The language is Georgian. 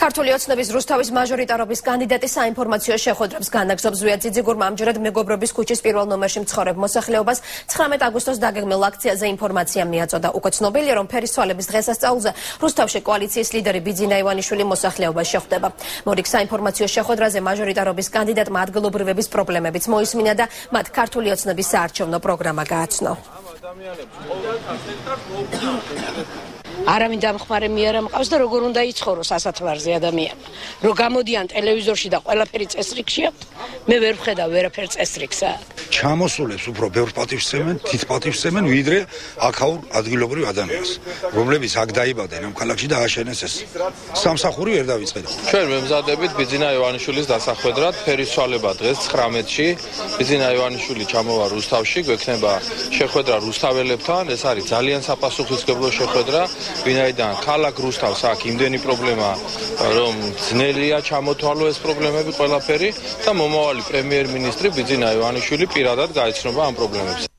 ქართული ოცნების რუსთავის მაჟორიტარობის კანდიდატი საინფორმაციო შეხვედრებს განაგზობს ზვიაძიძიგურმა ამჯერად მეგობრობის ქუჩის პირველ ნომერში მცხოვრებ მოსახლეობას 19 აგვისტოს დაგეგმილ აქციაზე ინფორმაცია მიაწოდა. უკვე ცნობილია, რომ ფერისცვალების დღესასწაულზე რუსთავში კოალიციის ლიდერი ბიძინა ივანიშვილი მოსახლეობას შეხვდება. მორიგ საინფორმაციო შეხვედრაზე მაჟორიტარობის კანდიდატმა ადგილობრივების პრობლემებიც მოისმინა და მათ ქართული ოცნების საარჩევნო პროგრამა გააცნო. ადამიანებს ყოველ კასეტას არავინ დამხმარე მე არ ამყავს და როგორ უნდა იცხოვროს ასათვარზე ადამიანმა? რომ გამოდიან ტელევიზორში და ყველაფერი წესრიგში აქვს მე ვერ ვხედავ ვერაფერ წესრიგსა ჩამოსულებს უფრო ბევრ პატივსცემენ თით პატივსცემენ ვიდრე აქაურ ადგილობრივ ადამიანს. რომლებიც აქ დაიბადნენ ამ ქალაქში და აშენეს ეს. სამსახური ვერ დავიწყეთ ჩვენ მემზადებით ბიზინა ივანიშვილის დასახვედრად ფერისვალება დღეს 19-ში ბიზინა ივანიშვილი ჩამოვა რუსთავში გვექნება შეხვედრა რუსთაველებთან. ეს არის ძალიან საპასუხისმგებლო შეხვედრა ვინაიდან ქალაქ რუსთავს აქ იმდენი პრობლემა რომ ძნელია ჩამოთვალო ეს პრობლემები ყველაფერი და მომავალი პრემიერ-მინისტრი ბიძინა ივანიშვილი პირადად გაიცნობა ამ პრობლემებს